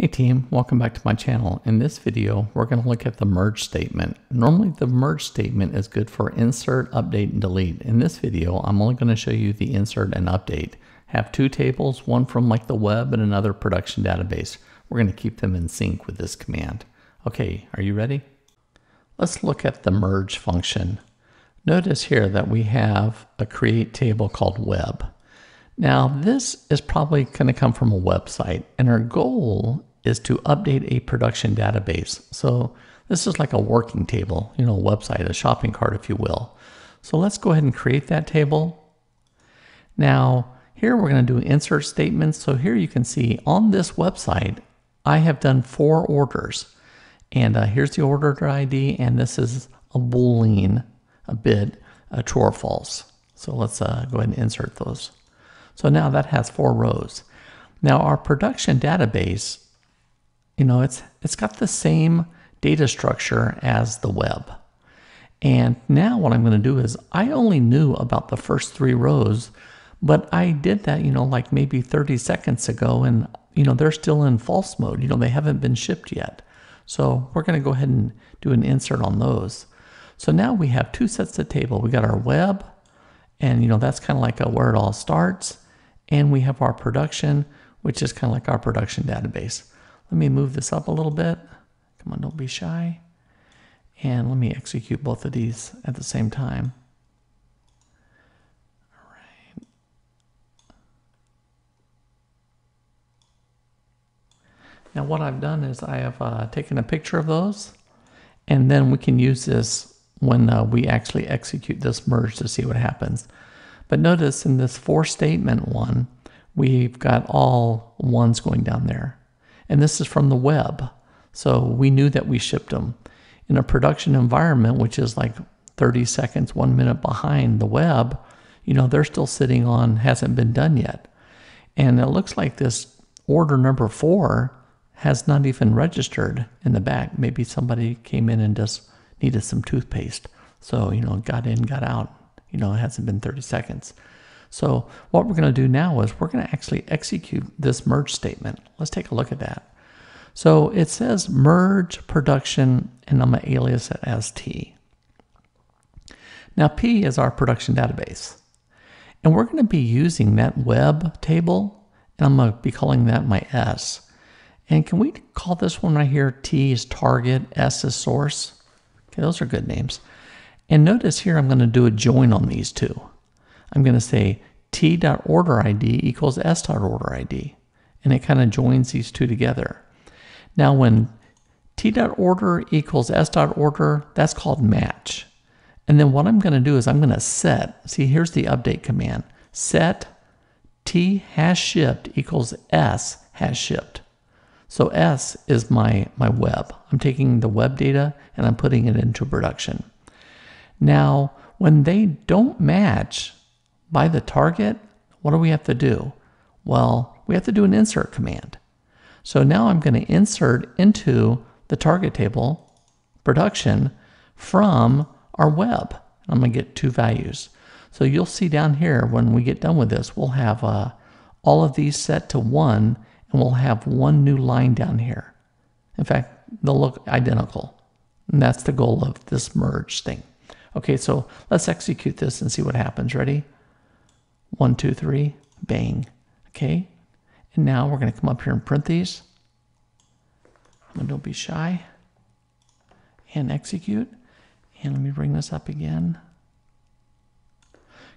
Hey team, welcome back to my channel. In this video, we're going to look at the merge statement. Normally the merge statement is good for insert, update, and delete. In this video, I'm only going to show you the insert and update. Have two tables, one from like the web and another production database. We're going to keep them in sync with this command. Okay, are you ready? Let's look at the merge function. Notice here that we have a create table called web. Now this is probably going to come from a website and our goal is to update a production database. So this is like a working table, you know, a website, a shopping cart, if you will. So let's go ahead and create that table. Now, here we're going to do insert statements. So here you can see on this website, I have done four orders. And uh, here's the order ID, and this is a boolean, a bit, a true or false. So let's uh, go ahead and insert those. So now that has four rows. Now our production database you know, it's it's got the same data structure as the web. And now what I'm going to do is I only knew about the first three rows, but I did that, you know, like maybe 30 seconds ago and, you know, they're still in false mode. You know, they haven't been shipped yet. So we're going to go ahead and do an insert on those. So now we have two sets of table. We got our web and, you know, that's kind of like a where it all starts. And we have our production, which is kind of like our production database. Let me move this up a little bit. Come on, don't be shy. And let me execute both of these at the same time. All right. Now what I've done is I have uh, taken a picture of those and then we can use this when uh, we actually execute this merge to see what happens. But notice in this for statement one, we've got all ones going down there. And this is from the web. So we knew that we shipped them. In a production environment, which is like 30 seconds, one minute behind the web, you know, they're still sitting on hasn't been done yet. And it looks like this order number four has not even registered in the back. Maybe somebody came in and just needed some toothpaste. So, you know, got in, got out. You know, it hasn't been 30 seconds. So what we're going to do now is we're going to actually execute this merge statement. Let's take a look at that. So it says merge production, and I'm going to alias it as T. Now P is our production database. And we're going to be using that web table, and I'm going to be calling that my S. And can we call this one right here T is target, S is source? Okay, those are good names. And notice here I'm going to do a join on these two. I'm going to say t.order_id equals s.order_id. And it kind of joins these two together. Now when t.order equals s.order, that's called match. And then what I'm going to do is I'm going to set, see here's the update command, set t has shipped equals s has shipped. So S is my, my web. I'm taking the web data and I'm putting it into production. Now, when they don't match, by the target, what do we have to do? Well, we have to do an insert command. So now I'm going to insert into the target table production from our web. I'm going to get two values. So you'll see down here when we get done with this, we'll have uh, all of these set to one and we'll have one new line down here. In fact, they'll look identical. And that's the goal of this merge thing. Okay, so let's execute this and see what happens. Ready? One, two, three, bang. Okay, and now we're going to come up here and print these. And don't be shy. And execute. And let me bring this up again.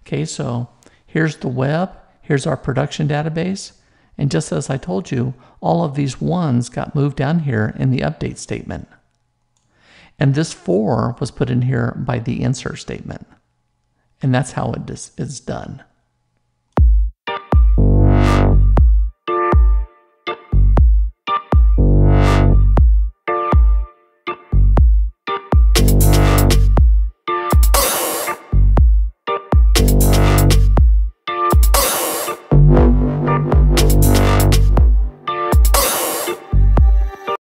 Okay, so here's the web. Here's our production database. And just as I told you, all of these ones got moved down here in the update statement. And this four was put in here by the insert statement. And that's how it is done.